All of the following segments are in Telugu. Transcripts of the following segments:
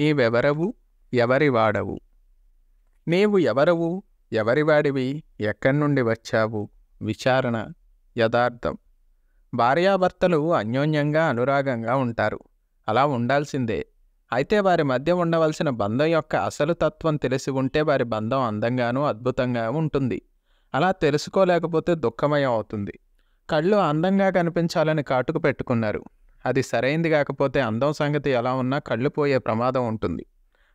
నీవెవరవు ఎవరి వాడవు నీవు ఎవరవు? ఎవరివాడివి? ఎక్కడి నుండి వచ్చావు? విచారణ యథార్థం. భార్యాభర్తలు అన్యోన్యంగా అనురాగంగా ఉంటారు. అలా ఉండాల్సిందే. అయితే వారి మధ్య ఉండవలసిన బంధం యొక్క అసలు తత్వం తెలిసి ఉంటే వారి బంధం అందంగానూ అద్భుతంగా ఉంటుంది. అలా తెలుసుకోలేకపోతే దుఃఖమయం అవుతుంది. కళ్ళు అందంగా కనిపించాలని కాటుకు పెట్టుకున్నారు. అది సరైంది కాకపోతే అందం సంగతి ఎలా ఉన్నా కళ్ళు పోయే ప్రమాదం ఉంటుంది.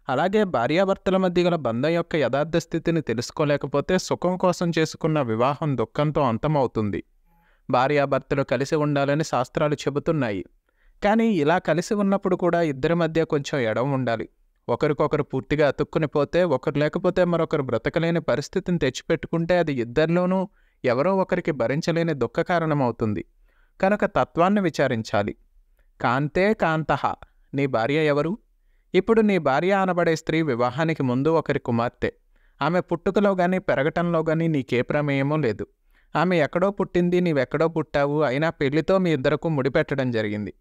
అలాగే భార్యాభర్తల మధ్య గల బంధం యొక్క యథార్థ స్థితిని తెలుసుకోలేకపోతే సుఖం కోసం చేసుకున్న వివాహం దుఃఖంతో అంతమవుతుంది. భార్యాభర్తలు కలిసి ఉండాలని శాస్త్రాలు చెబుతున్నాయి. కానీ ఇలా కలిసి ఉన్నప్పుడు కూడా ఇద్దరి మధ్య కొంచెం ఎడవ ఉండాలి. ఒకరికొకరు పూర్తిగా అతుక్కుని పోతే ఒకరు లేకపోతే మరొకరు బ్రతకలేని పరిస్థితిని తెచ్చిపెట్టుకుంటే అది ఇద్దరిలోనూ ఎవరో ఒకరికి భరించలేని దుఃఖ కారణమవుతుంది. కనుక తత్వాన్ని విచారించాలి. కాంతే కాంతః నీ భార్య ఎవరు? ఇప్పుడు నీ భార్య అనబడే స్త్రీ వివాహానికి ముందు ఒకరి కుమార్తె. ఆమె పుట్టుకలో గాని పెరగటంలో గాని నీకే ప్రమేయమూ లేదు. ఆమె ఎక్కడో పుట్టింది నీవెక్కడో పుట్టావు అయినా పెళ్ళితో మీ ఇద్దరకు ముడిపెట్టడం జరిగింది.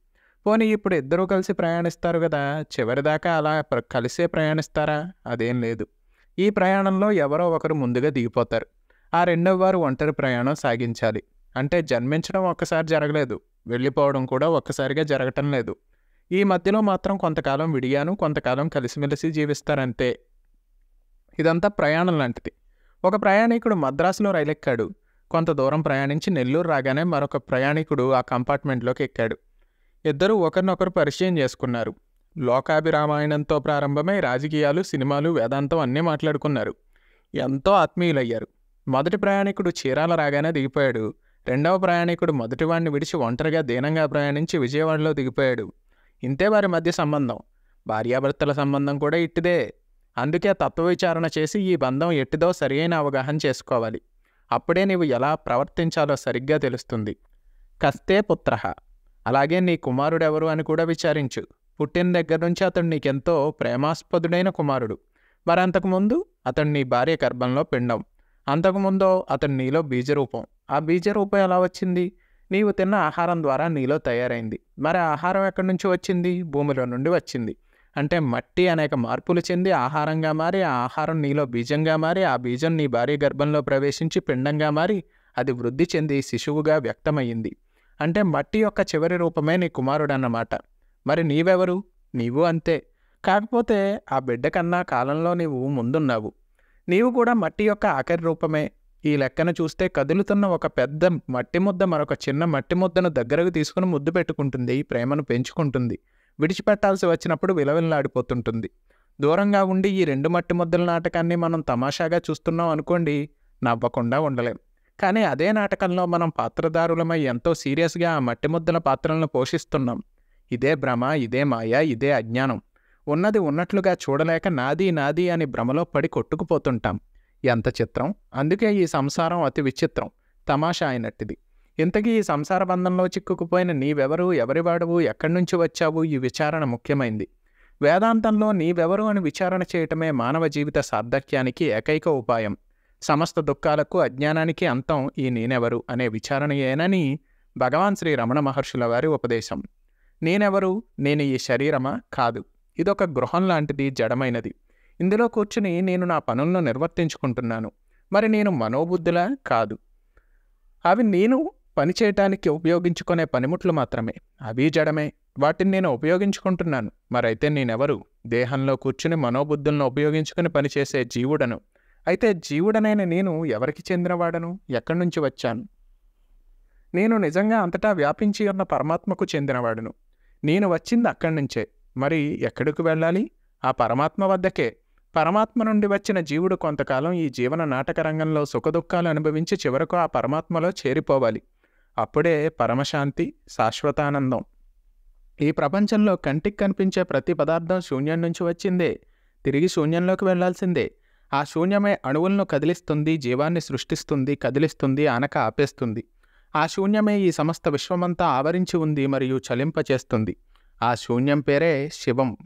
పోనీ ఇప్పుడు ఇద్దరూ కలిసి ప్రయాణిస్తారు కదా చివరిదాకా అలా కలిసే ప్రయాణిస్తారా? అదేం లేదు. ఈ ప్రయాణంలో ఎవరో ఒకరు ముందుగా దిగిపోతారు. ఆ రెండవ వారు ఒంటరి ప్రయాణం సాగించాలి. అంటే జన్మించడం ఒక్కసారి జరగలేదు. వెళ్ళిపోవడం కూడా ఒక్కసారిగా జరగటం లేదు. ఈ మధ్యలో మాత్రం కొంతకాలం విడిగాను కొంతకాలం కలిసిమెలిసి జీవిస్తారంతే. ఇదంతా ప్రయాణం లాంటిది. ఒక ప్రయాణికుడు మద్రాసులో రైలెక్కాడు. కొంత దూరం ప్రయాణించి నెల్లూరు రాగానే మరొక ప్రయాణికుడు ఆ కంపార్ట్మెంట్లోకి ఎక్కాడు. ఇద్దరూ ఒకరినొకరు పరిచయం చేసుకున్నారు. లోకాభిరామాయణంతో ప్రారంభమై రాజకీయాలు సినిమాలు వేదాంతం అన్నీ మాట్లాడుకున్నారు. ఎంతో ఆత్మీయులయ్యారు. మొదటి ప్రయాణికుడు చీరాల రాగానే దిగిపోయాడు. రెండవ ప్రయాణికుడు మొదటివాణ్ణి విడిచి ఒంటరిగా దీనంగా ప్రయాణించి విజయవాడలో దిగిపోయాడు. ఇంతే వారి మధ్య సంబంధం. భార్యాభర్తల సంబంధం కూడా ఇట్టిదే. అందుకే తత్వ విచారణ చేసి ఈ బంధం ఎట్టిదో సరియైన అవగాహన చేసుకోవాలి. అప్పుడే నీవు ఎలా ప్రవర్తించాలో సరిగ్గా తెలుస్తుంది. కస్తే పుత్ర. అలాగే నీ కుమారుడెవరు అని కూడా విచారించు. పుట్టిన దగ్గర నుంచి అతడు నీకెంతో ప్రేమాస్పదుడైన కుమారుడు. మరంతకుముందు అతడు నీ భార్య గర్భంలో పిండం. అంతకుముందు అతడు నీలో బీజరూపం. ఆ బీజరూపం ఎలా వచ్చింది? నీవు తిన్న ఆహారం ద్వారా నీలో తయారైంది. మరి ఆహారం ఎక్కడి నుంచి వచ్చింది? భూమిలో నుండి వచ్చింది. అంటే మట్టి అనేక మార్పులు చెంది ఆహారంగా మారి ఆ ఆహారం నీలో బీజంగా మారి ఆ బీజం నీ భార్య గర్భంలో ప్రవేశించి పిండంగా మారి అది వృద్ధి చెంది శిశువుగా వ్యక్తమయ్యింది. అంటే మట్టి యొక్క చివరి రూపమే నీ కుమారుడన్నమాట. మరి నీవెవరు? నీవు అంతే. కాకపోతే ఆ బిడ్డ కన్నా కాలంలో నీవు ముందున్నావు. నీవు కూడా మట్టి యొక్క ఆఖరి రూపమే. ఈ లెక్కన చూస్తే కదులుతున్న ఒక పెద్ద మట్టి ముద్ద మరొక చిన్న మట్టి ముద్దను దగ్గరకు తీసుకుని ముద్దు పెట్టుకుంటుంది. ప్రేమను పెంచుకుంటుంది. విడిచిపెట్టాల్సి వచ్చినప్పుడు విలవిల్లాడిపోతుంటుంది. దూరంగా ఉండి ఈ రెండు మట్టి ముద్దల నాటకాన్ని మనం తమాషాగా చూస్తున్నాం అనుకోండి నవ్వకుండా ఉండలేం. కానీ అదే నాటకంలో మనం పాత్రదారులమై ఎంతో సీరియస్గా ఆ మట్టి ముద్దల పాత్రలను పోషిస్తున్నాం. ఇదే భ్రమ ఇదే మాయ ఇదే అజ్ఞానం. ఉన్నది ఉన్నట్లుగా చూడలేక నాది నాది అని భ్రమలో పడి కొట్టుకుపోతుంటాం. ఎంత చిత్రం? అందుకే ఈ సంసారం అతి విచిత్రం తమాషా అయినట్టిది. ఇంతకీ ఈ సంసార బంధంలో చిక్కుకుపోయిన నీవెవరు ఎవరివాడవు ఎక్కడి నుంచి వచ్చావు? ఈ విచారణ ముఖ్యమైంది. వేదాంతంలో నీవెవరు అని విచారణ చేయటమే మానవ జీవిత సార్థక్యానికి ఏకైక ఉపాయం. సమస్త దుఃఖాలకు అజ్ఞానానికి అంతం ఈ నేనెవరు అనే విచారణయేనని భగవాన్ శ్రీ రమణ మహర్షుల వారి ఉపదేశం. నేనెవరు? నేను ఈ శరీరమా? కాదు. ఇదొక గృహం లాంటిది జడమైనది. ఇందులో కూర్చుని నేను నా పనులను నిర్వర్తించుకుంటున్నాను. మరి నేను మనోబుద్ధులా కాదు. అవి నేను పనిచేయటానికి ఉపయోగించుకునే పనిముట్లు మాత్రమే. అవి జడమే. వాటిని నేను ఉపయోగించుకుంటున్నాను. మరైతే నేనెవరు? దేహంలో కూర్చుని మనోబుద్ధులను ఉపయోగించుకుని పనిచేసే జీవుడను. అయితే జీవుడనైన నేను ఎవరికి చెందినవాడను? ఎక్కడి నుంచి వచ్చాను? నేను నిజంగా అంతటా వ్యాపించి ఉన్న పరమాత్మకు చెందినవాడును. నేను వచ్చింది అక్కడి నుంచే. మరి ఎక్కడికి వెళ్ళాలి? ఆ పరమాత్మ వద్దకే. పరమాత్మ నుండి వచ్చిన జీవుడు కొంతకాలం ఈ జీవన నాటక రంగంలో సుఖదుఖాలు అనుభవించి చివరకు ఆ పరమాత్మలో చేరిపోవాలి. అప్పుడే పరమశాంతి శాశ్వతానందం. ఈ ప్రపంచంలో కంటికి కనిపించే ప్రతి పదార్థం శూన్యం నుంచి వచ్చిందే. తిరిగి శూన్యంలోకి వెళ్ళాల్సిందే. ఆ శూన్యమే అణువులను కదిలిస్తుంది జీవాన్ని సృష్టిస్తుంది కదిలిస్తుంది ఆనక ఆపేస్తుంది. ఆ శూన్యమే ఈ సమస్త విశ్వమంతా ఆవరించి ఉంది మరియు చలింపచేస్తుంది. ఆ శూన్యం పేరే శివం.